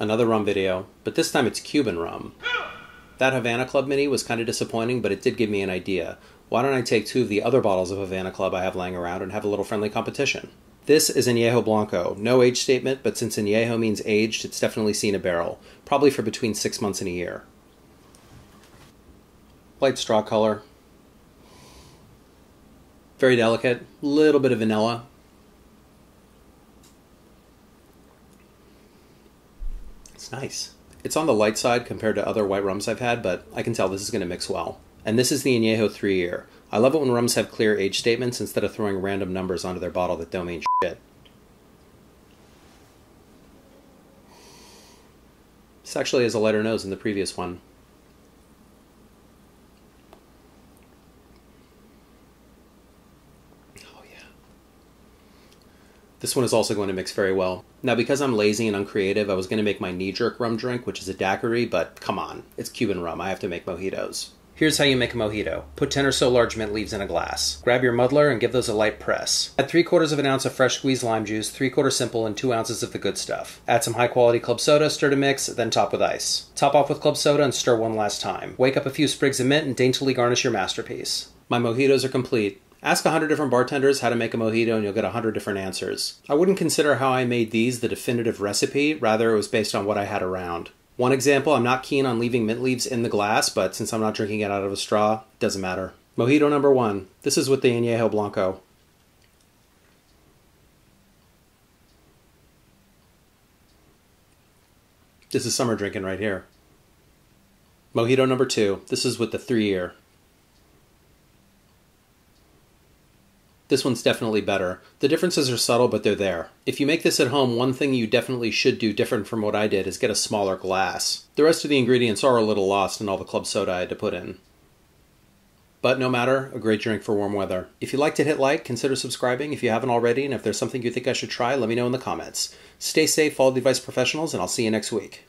Another rum video, but this time it's Cuban rum. That Havana Club mini was kind of disappointing, but it did give me an idea. Why don't I take two of the other bottles of Havana Club I have lying around and have a little friendly competition? This is Añejo Blanco. No age statement, but since Añejo means aged, it's definitely seen a barrel, probably for between six months and a year. Light straw color. Very delicate, little bit of vanilla. It's nice. It's on the light side compared to other white rums I've had, but I can tell this is going to mix well. And this is the Añejo 3 year. I love it when rums have clear age statements instead of throwing random numbers onto their bottle that don't mean shit. This actually has a lighter nose than the previous one. This one is also going to mix very well. Now, because I'm lazy and uncreative, I was going to make my knee jerk rum drink, which is a daiquiri, but come on, it's Cuban rum. I have to make mojitos. Here's how you make a mojito. Put 10 or so large mint leaves in a glass. Grab your muddler and give those a light press. Add 3 quarters of an ounce of fresh squeezed lime juice, 3 quarters simple, and 2 ounces of the good stuff. Add some high quality club soda, stir to mix, then top with ice. Top off with club soda and stir one last time. Wake up a few sprigs of mint and daintily garnish your masterpiece. My mojitos are complete. Ask 100 different bartenders how to make a mojito and you'll get 100 different answers. I wouldn't consider how I made these the definitive recipe, rather, it was based on what I had around. One example, I'm not keen on leaving mint leaves in the glass, but since I'm not drinking it out of a straw, it doesn't matter. Mojito number one. This is with the Añejo Blanco. This is summer drinking right here. Mojito number two. This is with the three year. This one's definitely better. The differences are subtle, but they're there. If you make this at home, one thing you definitely should do different from what I did is get a smaller glass. The rest of the ingredients are a little lost in all the club soda I had to put in. But no matter, a great drink for warm weather. If you liked it, hit like, consider subscribing if you haven't already, and if there's something you think I should try, let me know in the comments. Stay safe, follow device professionals, and I'll see you next week.